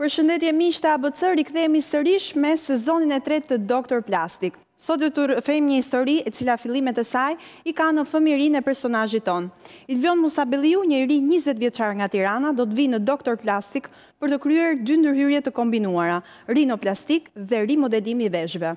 Përshëndetje miq të ABC, rikthehemi sërish me sezonin e tretë të Doktor Plastik. Sot do t'ju rrëfejmë një histori e cila fillimet e saj i ka në fëmijërinë e personazhit tonë. Ilvion Musabelliu, një i ri njëzet vjeçar nga Tirana, do të vijë në Doktor Plastik për të kryer dy ndërhyrje të kombinuara, rinoplastikë dhe rimodelim i veshëve.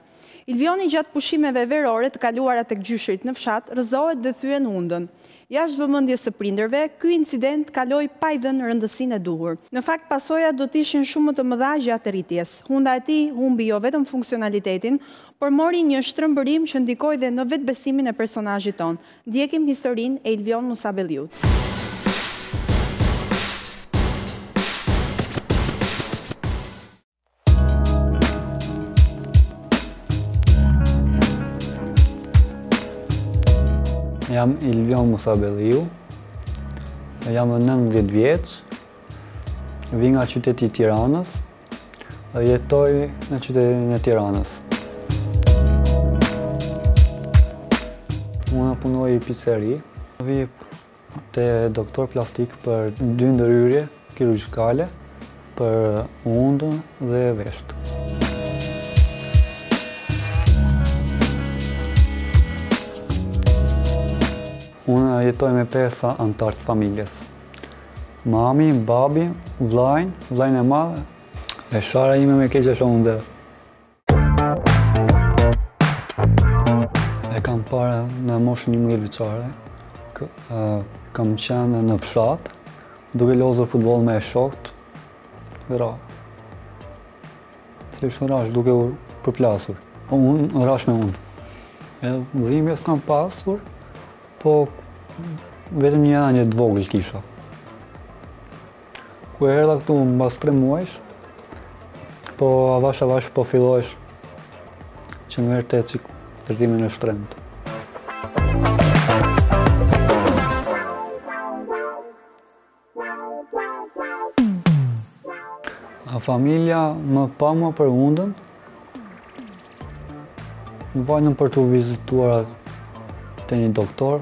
Ilvioni gjatë pushimeve verore të kaluara tek gjyshërit në fshat, rrëzohet dhe thyen hundën. Jashtë vëmendjes së prindërve, ky incident kaloi pa i dhënë rëndësinë e duhur. Në fakt, pasojat do të ishin shumë më të mëdha gjatë rritjes. Hunda e tij humbi jo vetëm funksionalitetin, por mori një shtrëmbërim që ndikoi dhe në vetëbesimin e personazhit tonë. Ndjekim historinë e Ilvion Musabelliut. Jam Ilvion Musabelliu, jam 19 vjeç, vij nga qyteti i Tiranës, dhe jetoj në qytetin e Tiranës. Unë punoj në piceri, vij Te Doktor Plastik për dy ndërhyrje kirurgjikale për hundën dhe veshët. Unë jetoj me pesa anëtarë të familjes. Mami, babi, vllain, vllain e madh, e shara ime me keqe shumë dhe. E kam parë në moshën njëmbëdhjetë vjeçare, kam qenë në fshat, duke lozur futboll me shokët, dhe ra. Se ishë në rashë duke u përplasur. Po unë, në rashë me hundë. E dhimbje s'kam pasur, po vetëm një ënjtje të vogël kisha. Kur erdha këtu mbas 3 muajsh, po avash avash po fillohesh që merrte çik drejtimin e shtrembër. A familja më pa mua për hundën, Ne vajtëm për ta vizituar te një doktor,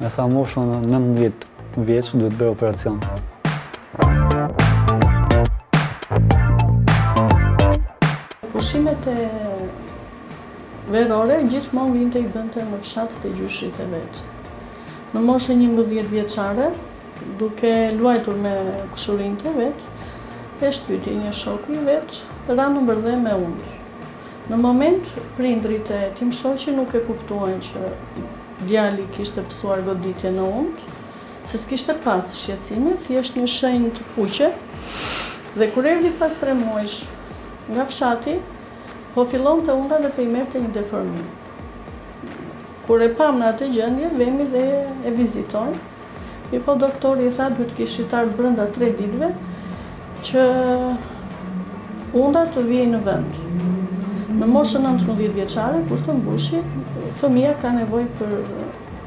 dhe tha moshën 19 vjeç duhet bërë operacion. Pushimet verore gjithmonë vinte i bënte në fshat te gjyshit e vet. Në moshën 11 vjeçare, duke luajtur me kushurinjtë e vet, e shtyti një shoku i vet, ra përmbys me hundë. Në moment prindërit e tim shoqi nuk e kuptuan që djali kishte pësuar goditje në hundë, se s'kishte pas shqetësime, thjesht një shenjë të kuqe. Dhe kur erdhi pas tre muajsh nga fshati, po fillonte hunda dhe po i merrte një deformim. Kur e pamë në atë gjendje, vemi dhe e vizitojmë, mirëpo doktori i tha duhet të kishit ardhur brenda tre ditëve që hunda të vinte në vend. Në moshën nëntëmbëdhjetë vjeçare, kur të mbushi, fëmija ka nevojë për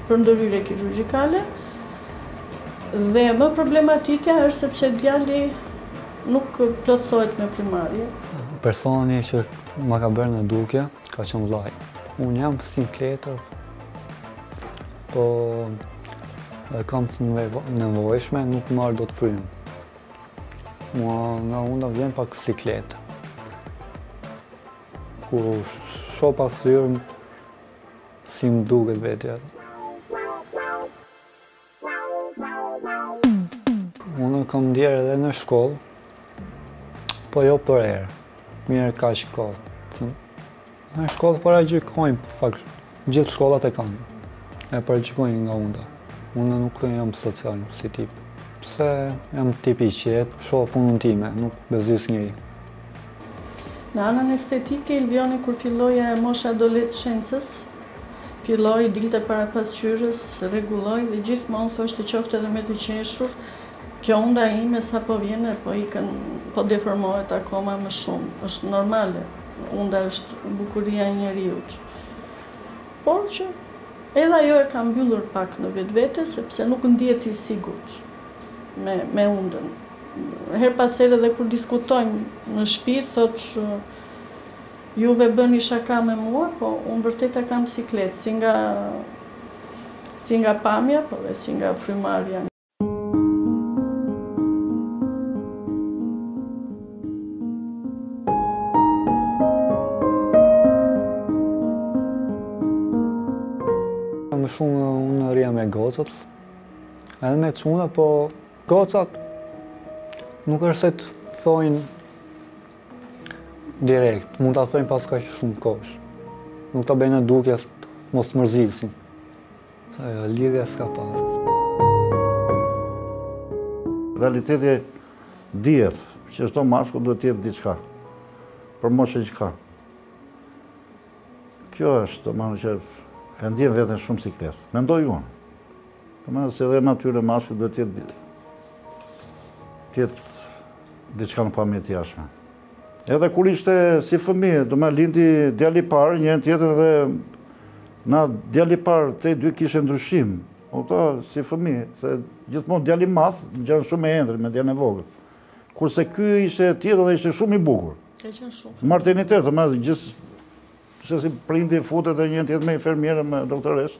për ndërhyrje kirurgjikale dhe më problematikja është sepse djali nuk plotësohet me frymëmarrje. Personi që ma ka bërë në dukje, Ka qënë vëllai. Unë jam pak si në siklet, po e kam të nevojshme, nuk marr dot frymë. Mua nga hunda vjen pak siklet. Kur shoh pasqyrën, si më duket vetja. Unë e kam ndjerë edhe në shkollë, po jo për herë, mirë ka shkuar shkolla. Në shkollë paragjykojnë, për fakt, gjithë shkollat e kanë, e paragjykojnë nga hunda. Unë nuk jam social, si tip. Se jam tip i qetë, shoh punën time, nuk bezdis njeri. Në anën estetike, Ildioni kur filloi mosha e adoleshencës, filloi, dilte para pasqyrës, rregullohej dhe gjithmonë thoshte qoftë edhe me të qeshur, kjo hunda ime sa po vjen e po ikën, po deformohet akoma më shumë, është normale, hunda është bukuria e njeriut. Por që edhe ajo e ka mbyllur pak në vetvete sepse nuk ndihet i sigurt me me hundën. Herë pas here dhe kur diskutojmë në shpi thotë juve bëni shaka me mua, po unë vërtet e kam siklet, si nga si nga pamja, po dhe si nga frymëmarrja. Më shumë unë rrija me gocat, edhe me çuna, po Gocat nuk është se të thojnë direkt, mund të thojnë paska që shumë kosh. Nuk ta bëjnë në dukje se mos të mërzisin. Sa jo, lidhje s'ka pas. Realiteti dihet, që çdo mashkull duhet të jetë diçka, për moshën që ka. Kjo është, domethënë që e ndjen veten shumë siklet. Mendoj unë. Domethënë se edhe natyra mashkull duhet të jetë diçka në pamje të jashtme. Edhe kur ishte si fëmijë, domethënë lindi djali i parë, një tjetër dhe nga djali i parë të dy kishin ndryshim. Po ta si fëmijë, se gjithmonë djali i madh ngjan shumë e rëndë me djalin e vogël. Kurse ky ishte tjetër dhe ishte shumë i bukur. Ka qenë shumë. Maternitet, domethënë gjithë se si prindi futet e njeh tjetër me infermierë me doktoresha.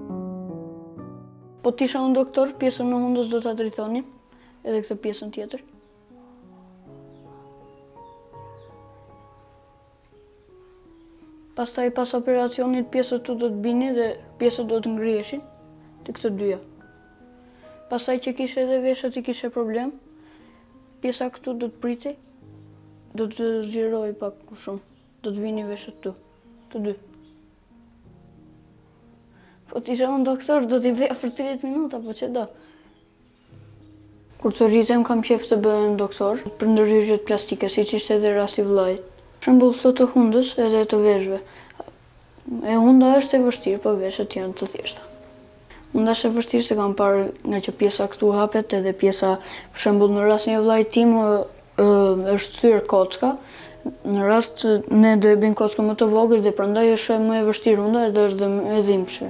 Po të isha unë doktor, pjesën e hundës do ta drejtonim, edhe këtë pjesën tjetër. Pastaj pas operacionit, pjesët këtu do të binin dhe pjesët do të ngriheshin, te këto dyja. Pastaj që kishe edhe veshët i kishe problem, pjesa këtu do të pritej, do të zhiroj pak shumë, do të vinin veshët këtu, të dy. Po të isha unë doktor, do t'i bëja për 30 minuta, po që do. Kur të rritem, kam qejf të bëhem doktor, për ndërhyrjet plastike, siç ishte edhe rasti i vëllait. Shembull thotë të hundës edhe të veshëve. E hunda është e vështirë, po veshët janë të thjeshta. Hunda është e vështirë se kam parë ngaqë pjesa këtu hapet edhe pjesa për shembull në rastin e vëllait tim është thyer kocka në rast ne do e bëjmë kockën më të vogël dhe prandaj është më e vështirë hunda edhe është dhe më e dhimbshme.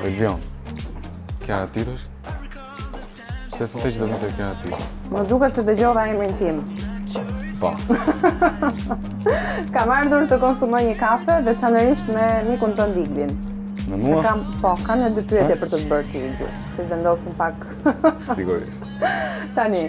Redion, Kiara ti kush? Shte së të që të më të kja në titër? Më duke se të dëgjova emrin tim. Po. Kam ardhur të konsumoj një kafe, veçanërisht me mikun tënd Iglin. Me mua? Kam, po, kam një dy pyetje për të të bërë ty, të vendosin pak. Sigurisht. Tani,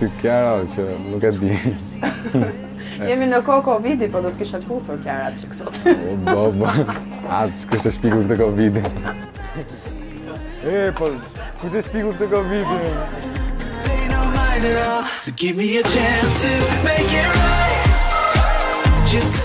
Ty Kiara që nuk e di. Jemi në kohë Covidi, po do të kisha puthur Kiara një çik sot. Obobo. Ah kush e shpiku këtë Covid. E po, kush e shpiku këtë Covid. So give me a chance to make it right. Just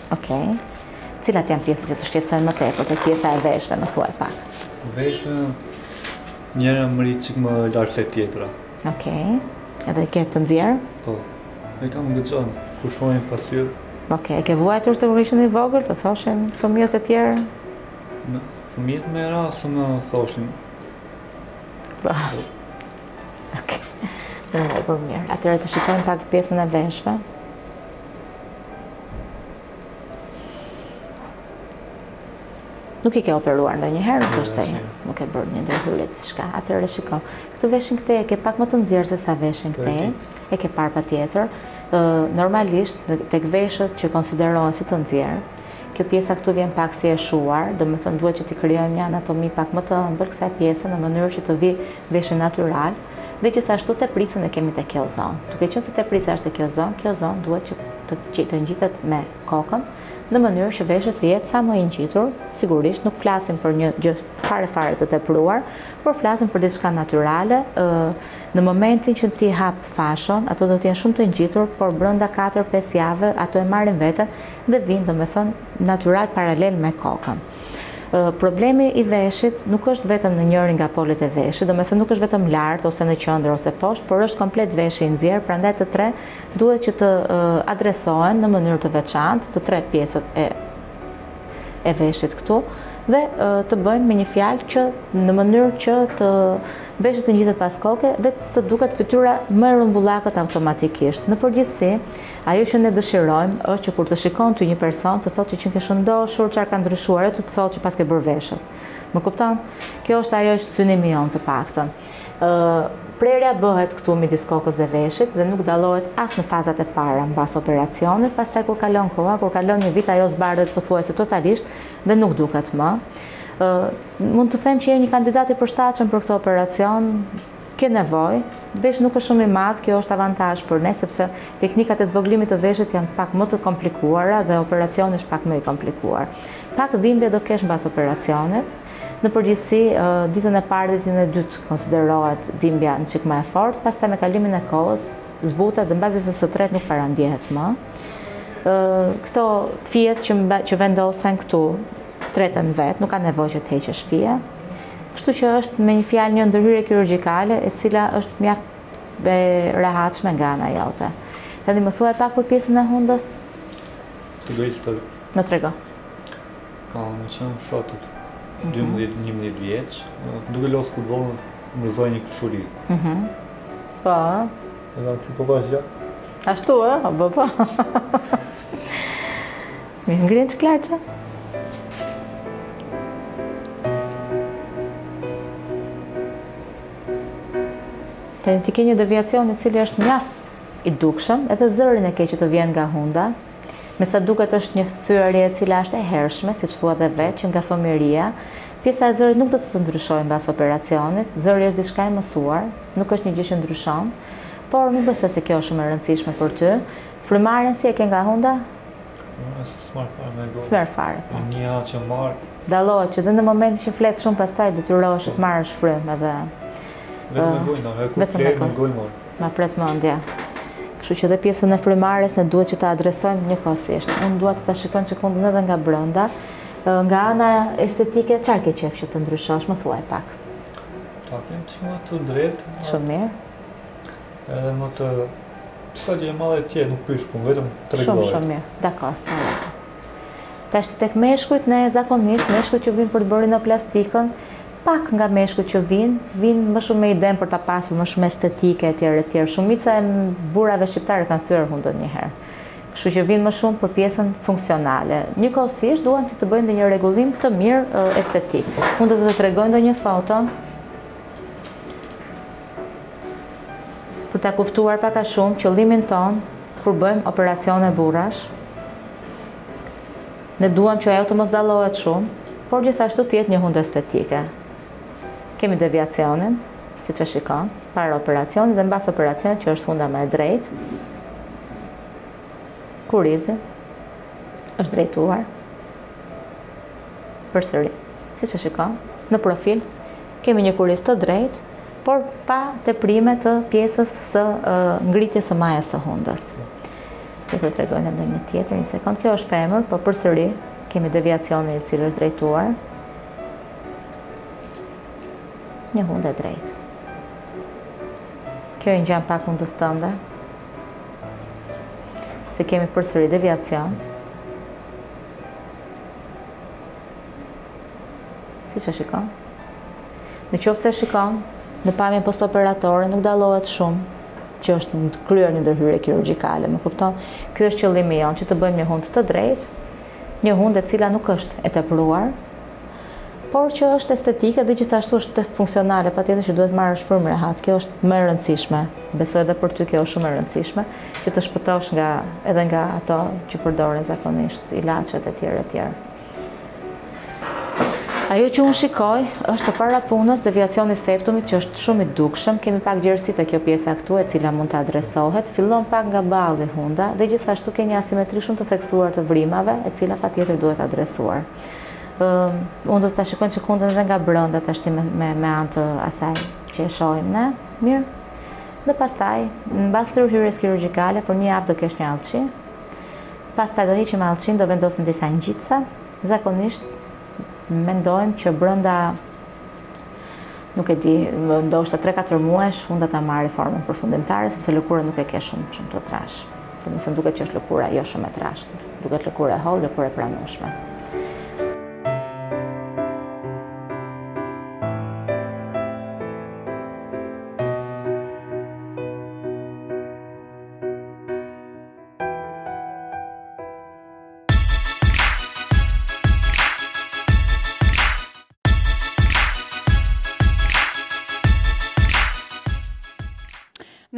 Okej. Cilat janë pjesët që të shqetësojnë më tepër, tek pjesa e veshëve, më thuaj pak. Veshët, njëra më rri një çik më lart se tjetra. Okej. Edhe i ke të nxjerrë? Po. E kam guxon, kur shoh në pasqyrë. Okej, e ke vuajtur ti kur ishe i vogël, të thoshin fëmijët e tjerë? Fëmijët më ra së më thoshin. Po. Okej. Në rregull, mirë. Atëherë të shikojmë pak pjesën e veshëve. Nuk i ke operuar ndonjëherë, nuk është se nuk ke bërë një ndërhyrje te veshka, atëherë shiko. Këtë veshin këtej e ke pak më të nxjerrë se sa veshin këtej, e ke parë patjetër. Normalisht, tek veshët që konsiderohen si të nxjerrë, kjo pjesa këtu vjen pak si e shuar, domethënë duhet që t'i krijojmë një anatomi pak më të ëmbël kësaj pjese në mënyrë që të vijë veshi natyral, Dhe gjithashtu teprisën e kemi te kjo zonë. Duke qenë se teprisa është te kjo zonë, kjo zonë duhet që të ngjitet me kokën në mënyrë që veshi të jetë sa më i ngjitur, sigurisht nuk flasim për një gjë fare fare të tepruar, por flasim për diçka natyrale, ë në momentin që ti hap fashon, ato do të jenë shumë të ngjitur, por brenda katër pesë javëve ato e marrin veten dhe vijnë domethënë natyral paralel me kokën. Problemi i veshit nuk është vetëm në njërin nga polet e veshit, domethënë nuk është vetëm lart ose në qendër ose poshtë, por është komplet veshi i nxjerrë, prandaj të tre duhet që të adresohen në mënyrë të veçantë, të tre pjesët e e veshit këtu dhe të bëjmë me një fjalë që në mënyrë që të veshi të ngjitet pas koke dhe të duket fytyra më e rrumbullakët automatikisht. Në përgjithësi, Ajo që ne dëshirojmë është që kur të shikon ty një person të thotë që qënke shëndoshur, çfarë ka ndryshuar, jo të të thotë që paske bërë veshët. Më kupton? Kjo është ajo që është synimi jonë të paktën. Ë prerja bëhet këtu midis kokës dhe veshit dhe nuk dallohet as në fazat e para mbas operacionit, pastaj kur kalon koha, kur kalon një vit ajo zbardhet pothuajse totalisht dhe nuk duket më. Ë mund të them që je një kandidat i përshtatshëm për këtë operacion, Ke nevojë, veshi nuk është shumë i madh, kjo është avantazh për ne sepse teknikat e zvogëlimit të veshit janë pak më të komplikuara dhe operacioni është pak më i komplikuar. Pak dhimbje do kesh mbas operacionit. Në përgjithësi, ditën e parë dhe ditën e dytë konsiderohet dhimbja një çik më e fortë, pastaj me kalimin e kohës zbutet dhe mbas ditës së tretë nuk para ndjehet më. Këto fijet që që vendosen këtu treten vetë, nuk ka nevojë që të heqësh fije. Kështu që është me një fjalë një ndërhyrje kirurgjikale e cila është mjaft e rehatshme nga ana jote. Tani më thuaj pak për pjesën e hundës? Të bëj historinë. Më trego. Kam qenë në fshat 12-11 vjeç, duke lozur futboll, më rrëzoi një kushëri. Po? Edhe aty po vazhja. Ashtu, e? Po, po. Mirë ngrihet shklarqa. Tani ti ke një deviacion i cili është mjaft i dukshëm, edhe zërin e ke që të vjen nga hunda. Me sa duket është një thyerje e cila është e hershme, siç thua dhe vetë që nga fëmijëria, pjesa e zërit nuk do të të ndryshojë mbas operacionit, zëri është diçka e mësuar, nuk është një gjë që ndryshon, por nuk besoj se kjo është shumë e rëndësishme për ty. Frymëmarrjen si e ke nga hunda? S'merr fare. Po. Një javë që s'marr. Dallohet që edhe në momentin që flet shumë pastaj detyrohesh të marrësh frymë edhe vetëm me gojë, edhe kur flet me gojë mor. Ma pret mendja. Kështu që dhe pjesën e frymëmarrjes ne duhet që ta adresojmë njëkohësisht. Unë dua të ta shikoj një sekondë edhe nga brenda. Nga ana estetike, çfarë ke qejf që të ndryshosh, më thuaj pak. Ta kem shumë të drejtë. Shumë mirë. Edhe më të... Sa që e madhe të jetë, nuk prish punë, vetëm të rregullohet. Shumë, shumë mirë, dakor. Tashi tek meshkujt, ne zakonisht, meshkujt që vijnë për të bërë rinoplastikën, pak nga meshkujt që vijnë, vijnë më shumë me idenë për ta pasur, më shumë estetike, e tjere, e tjere. Shumica e burrave shqiptare e kanë thyer hundën njëherë. Kështu që vijnë më shumë për pjesën funksionale. Njëkohësisht duan të bëjnë dhe një rregullim të mirë estetik. Unë do të të tregoj edhe një foto. Për ta kuptuar pak a shumë qëllimin tonë kur bëjmë operacione burrash, ne duam që ajo të mos dallohet shumë, por gjithashtu të jetë një hundë estetike. Kemi deviacionin, siç e shikon, para operacionit dhe mbas operacionit që është hunda më e drejtë. Kurrizi është drejtuar përsëri, siç e shikon, në profil Kemi një kurriz të drejtë, por pa teprime të pjesës së ngritjes së majës së hundës. Po të tregoj dhe ndonjë tjetër, një sekondë. Kjo është femër, po përsëri kemi deviacionin i cili është drejtuar. Një hundë e drejtë. Kjo i ngjan pak hundës tënde. Se kemi përsëri deviacion. Siç e shikon. Në qoftë se shikon, në pamjen postoperatore nuk dallohet shumë që është kryer një ndërhyrje kirurgjikale, më kupton? Ky është qëllimi jonë, që të bëjmë një hundë të drejtë, një hundë e cila nuk është e tepruar, por që është estetike dhe gjithashtu është funksionale, patjetër që duhet të marrësh frymë rehat. Kjo është më e rëndësishme. Besoj edhe për ty kjo është shumë e rëndësishme, që të shpëtosh nga edhe nga ato që përdor zakonisht, ilaçet e tjera e tjera. Ajo që unë shikoj, është para së gjithash deviacioni i septumit që është shumë i dukshëm, kemi pak gjerësi te kjo pjesa këtu e cila mund të adresohet, fillon pak nga balli hunda dhe gjithashtu ke një asimetri shumë të theksuar të vrimave e cila patjetër duhet adresuar. unë do të ta shikoj hundën edhe nga brenda të ashti me, me, me anë të asaj që e shohim ne, mirë. Dhe pastaj, mbas ndërhyrjes kirurgjikale, për një javë do kesh një allçi, Pastaj do heqim allçin, do vendosim disa ngjitësa. Zakonisht mendojmë që brenda nuk e di, ndoshta 3-4 muajsh hunda ta marrë formën përfundimtare sepse lëkura nuk e ke shumë shumë të trashë. Domethënë duket që është lëkura jo shumë e trashë, duket lëkurë e hollë, lëkurë e pranueshme.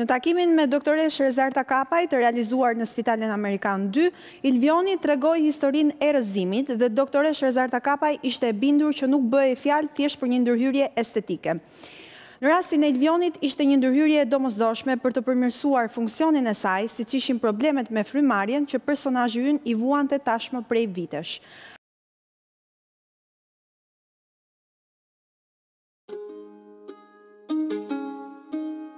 Në takimin me doktoreshë Rezarta Kapaj të realizuar në Spitalin Amerikan 2, Ilvioni tregoi historinë e rrëzimit dhe doktoreshë Rezarta Kapaj ishte e bindur që nuk bëhej fjalë thjesht për një ndërhyrje estetike. Në rastin e Ilvionit ishte një ndërhyrje e domosdoshme për të përmirësuar funksionin e saj, siç ishin problemet me frymëmarrjen që personazhi ynë i vuante tashmë prej vitesh.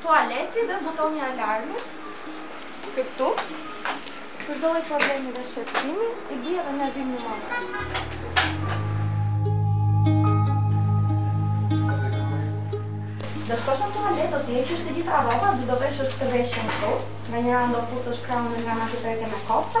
Tualeti dhe butoni i alarmit këtu. Për çdo lloj problemi dhe shqetësimi, i bie edhe ne vijmë në moment. Do shkosh në tualet, do të heqësh të gjitha rrobat dhe do veshësh këtë veshjen këtu. Nga njëra anë do fusësh krahun dhe nga ana tjetër e ke me kopsa.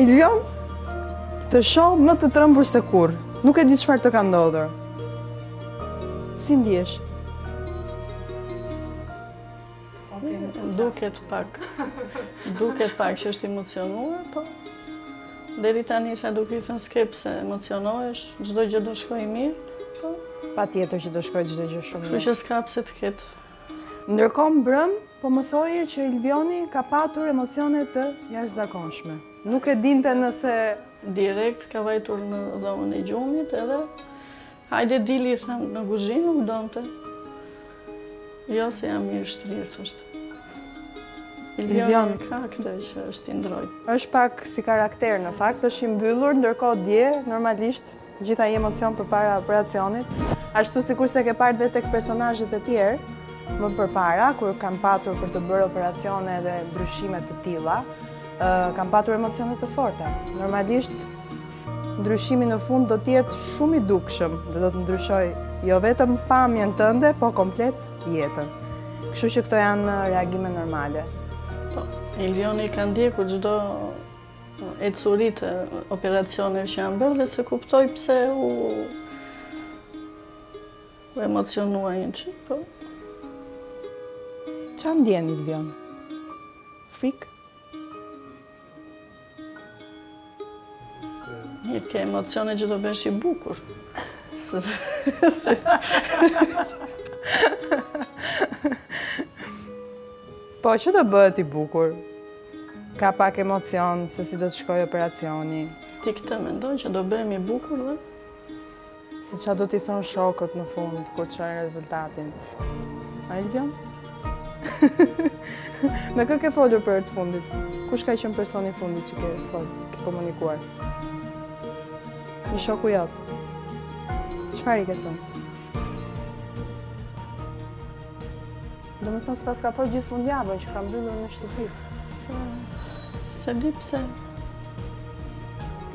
Ilvion, të shoh më të trembur se kurrë. Nuk e di çfarë të ka ndodhur. Si ndihesh? Duket pak. Duket pak që është emocionuar, po. Deri tani isha duke i thënë s'ke pse emocionohesh, çdo gjë do shkojë mirë, po. Patjetër që do shkojë çdo gjë shumë mirë. Kështu që s'ka pse të ketë Ndërkohë mbrëmë po më thoje që Ilvioni ka patur emocione të jashtëzakonshme. Nuk e dinte nëse. Direkt ka vajtur në dhomën e gjumit edhe hajde dil i them në guzhinë nuk donte. Jo se jam mirë shtrirë, thoshte. Ilvioni ka këtë që është i ndrojtë. Është pak si karakter në fakt, është i mbyllur, ndërkohë dje normalisht Gjithë ai emocion përpara operacionit, ashtu sikurse ke parë dhe tek personazhet e tjerë, më përpara kur kanë patur për të bërë operacione dhe ndryshime të tilla, kanë patur emocione të forta. Normalisht ndryshimi në fund do të jetë shumë i dukshëm dhe do të ndryshojë jo vetëm pamjen tënde, po komplet jetën. Kështu që këto janë reagime normale. Po, Ilvioni ka ndjekur çdo ecuri të operacioneve që janë bërë dhe s'e kuptoj pse u emocionua një çik, po. Ça ndjen, Ilvion? Frikë? Mirë, ke emocione që do bësh i bukur. Se... se... po, që do bëhet i bukur? Ka pak emocion se si do të shkojë operacioni. Ti këtë mendo që do bëhem i bukur dhe? Se ça do t'i thonë shokët në fund, kur të shohin rezultatin. Ilvion? Me kë ke folur për herë të fundit? Kush ka qenë personi i fundit që ke folë, ke komunikuar? Një shoku jot. Çfarë i ke thënë? Domethënë s'e paska folë gjithë fundjavën që ka mbyllur në shtëpi. S'e di pse.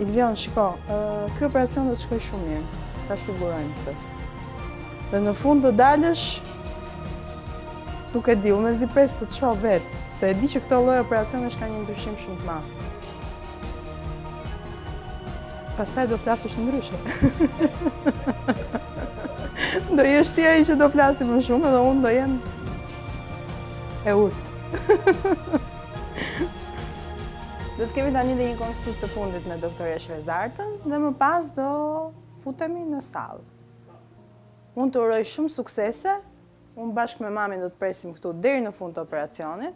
Ilvion, shiko, ky operacion do të shkojë shumë mirë. Ta sigurojmë këtë. Dhe në fund do dalësh, nuk e di, unë mezi pres të të shoh vetë, se e di që këto lloj operacionesh ka një ndryshim shumë të madh. Pastaj do flasësh ti ndryshe. Do jesh ti ai që do flasësh më shumë dhe unë do jem e urtë. Do të kemi tani dhe një konsultë të fundit me doktoreshë Rezartën dhe më pas do futemi në sallë. Unë të uroj shumë suksese, unë bashkë me mamin do të presim këtu deri në fund të operacionit,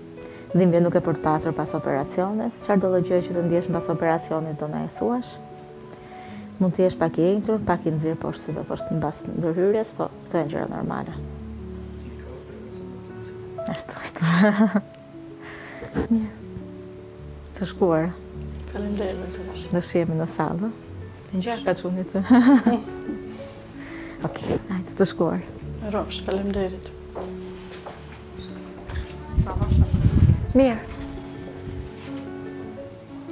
Dhimbje nuk ke për të pasur pas operacionit, çfarëdolloj gjëje që të ndjesh mbas operacionit do na e thuash? Mund të jesh pak i enjtur, pak i nxirë poshtë syve poshtë mbas ndërhyrjes, po këto janë gjëra normale. Ashtu, ashtu. Mirë. Të shkuar. Faleminderit. Do shihemi në sallë. S'ka gjë çuni. Okej, okay, hajde të shkuar. Rrofsh, faleminderit. Mirë.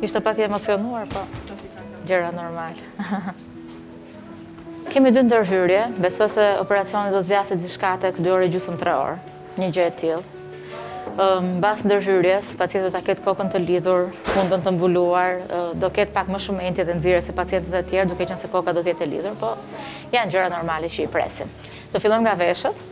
Ishte pak i emocionuar, po gjëra normale. Kemi dy ndërhyrje, besoj se operacioni do zgjasi diçka tek dy orë e gjysëm tre orë, një gjë e tillë. Mbas ndërhyrjes, pacienti do të ketë kokën të lidhur, hundën të mbuluar, do ketë pak më shumë enjtje dhe nxirje se pacientët e tjerë, duke qënë se koka do të jetë e lidhur, po janë gjëra normale që i presim. Do fillojmë nga veshët,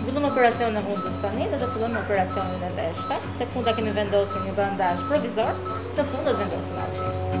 Mbyllëm operacionin e hundës tani dhe do fillojmë operacionin e veshëve. Tek hunda kemi vendosur një bandazh provizor, në fund do të vendosim allçinë.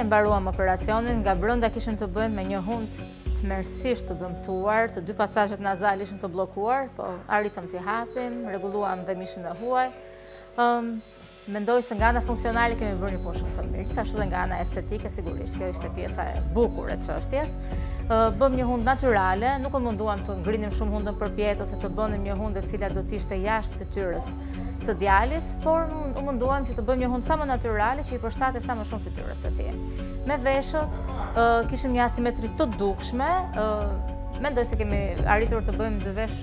e mbaruam operacionin, nga brënda kishim të bëjmë me një hundë tmerrësisht të dëmtuar, të dy pasazhet nazale ishin të bllokuara, po arritëm t'i hapim, rregulluam dhe mishin e huaj. Mendoj se nga ana funksionale kemi bërë një punë shumë të mirë, gjithashtu dhe nga ana estetike sigurisht, kjo ishte pjesa e bukur e çështjes. Bëmë një hundë natyrale, nuk u munduam të ngrinim shumë hundën përpjetë ose të bënim një hundë e cila do të ishte jashtë fytyrës së djalit, por u munduam që të bëjmë një hundë sa më natyrale që i përshtatet sa më shumë fytyrës së tij. Me veshët kishim një asimetri të dukshme, mendoj se kemi arritur të bëjmë dy veshë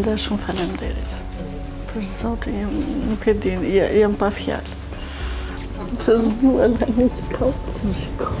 Elda, shumë faleminderit. Për zotin, jam, nuk e di, jam pa fjalë. Të zduhe, me një shikot, të shikot.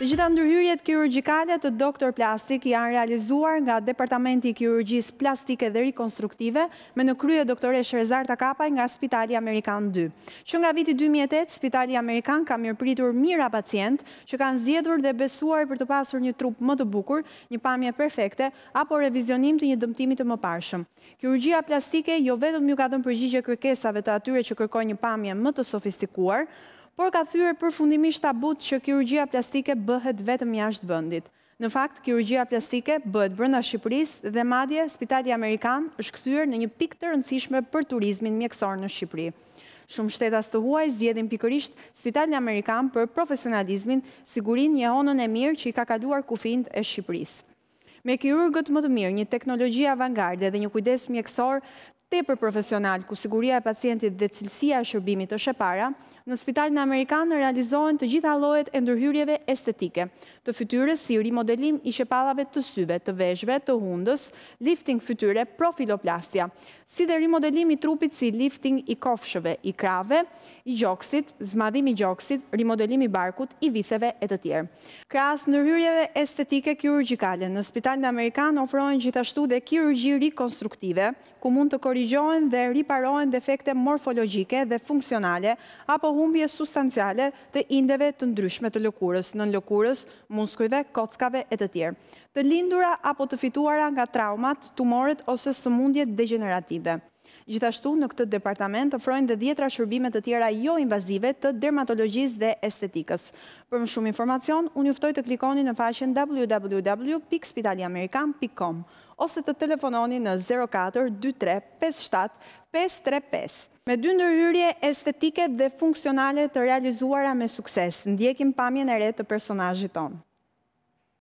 Të gjitha ndërhyrjet kirurgjikale të Doktor Plastik janë realizuar nga Departamenti i Kirurgjisë Plastike dhe Rikonstruktive me në krye doktoreshë Rezarta Kapaj nga Spitali Amerikan 2. Që nga viti 2008, Spitali Amerikan ka mirëpritur mijëra pacientë që kanë zgjedhur dhe besuar për të pasur një trup më të bukur, një pamje perfekte apo revizionim të një dëmtimi të mëparshëm. Kirurgjia plastike jo vetëm ju ka dhënë përgjigje kërkesave të atyre që kërkojnë një pamje më të sofistikuar, por ka thyer përfundimisht tabutë që kirurgjia plastike bëhet vetëm jashtë vendit. Në fakt, kirurgjia plastike bëhet brenda Shqipërisë dhe madje Spitali Amerikan është kthyer në një pikë të rëndësishme për turizmin mjekësor në Shqipëri. Shumë shtetas të huaj zgjedhin pikërisht Spitalin Amerikan për profesionalizmin, sigurinë, jehonën e mirë që i ka kaluar kufijtë e Shqipërisë. Me kirurgët më të mirë, një teknologji avangarde dhe një kujdes mjekësor tepër profesional, ku siguria e pacientit dhe cilësia e shërbimit është e para, në spitalin amerikan realizohen të gjitha llojet e ndërhyrjeve estetike, të fytyrës si rimodelim i qepallave të syve, të veshëve, të hundës, lifting fytyre, profiloplastia, si dhe rimodelim i trupit si lifting i kofshëve, i krahëve, i gjoksit, zmadhim i gjoksit, rimodelim i barkut, i vitheve e të tjerë. Krahas ndërhyrjeve estetike kirurgjikale, në spitalin amerikan ofrohen gjithashtu dhe kirurgji rikonstruktive, ku mund të korrigjohen dhe riparohen defekte morfologjike dhe funksionale apo humbje sustanciale të indeve të ndryshme të lëkurës, nënlëkurës, muskujve, kockave e të tjerë. Të lindura apo të fituara nga traumat, tumoret ose sëmundjet degjenerative. Gjithashtu, në këtë departament ofrohen dhe dhjetra shërbime të tjera jo-invazive të dermatologjisë dhe estetikës. Për më shumë informacion, unë ju ftoj të klikoni në faqen www pikë spitali amerikan pikë com ose të telefononi në zero katër dy tre pesë shtatë pesë tre pesë. Me dy ndërhyrje estetike dhe funksionale të realizuara me sukses, ndjekim pamjen e re të personazhit tonë.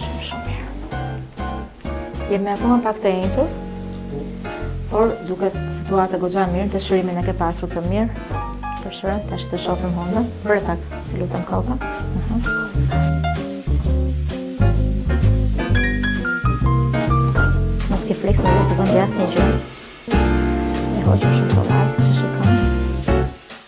Shumë shumë mirë. Jemi akoma pak të enjtur, por duket situata goxha mirë, të shërimin e ke pasur të mirë. Për shërën, tashi të shofim hundën, ngrije pak, të lutem kokën. Mos ke fleksë në lukë, të vëndja si një gjë. E hoqëm shumë të lajë, se që shikon.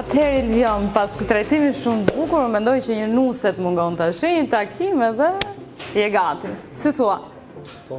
Atëherë Ilvion, pas këtë trajtimi shumë të bukur, mendoj që një nuse të mungon tashi, një takim edhe, je gati. Si thua? Po.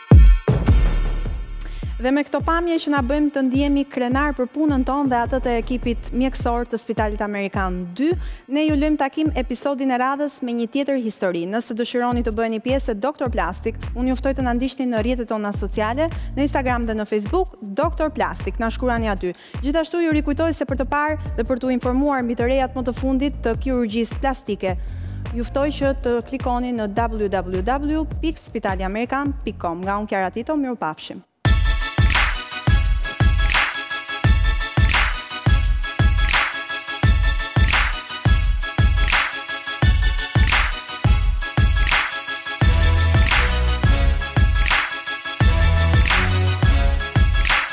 Dhe me këto pamje që na bëjnë të ndihemi krenarë për punën tonë dhe atë të ekipit mjekësor të Spitalit Amerikan 2, ne ju lëmë takim episodin e radhës me një tjetër histori. Nëse dëshironi të bëheni pjesë e Doktor Plastik, unë ju ftoj të na ndiqni në rrjetet tona sociale, në Instagram dhe në Facebook, Doktor Plastik, na shkruani aty. Gjithashtu ju rikujtoj se për të parë dhe për t'u informuar mbi të rejat më të fundit të kirurgjisë plastike, ju ftoj që të klikoni në www.spitaliamerikan.com. Nga unë Kiara Tito, mirupafshim!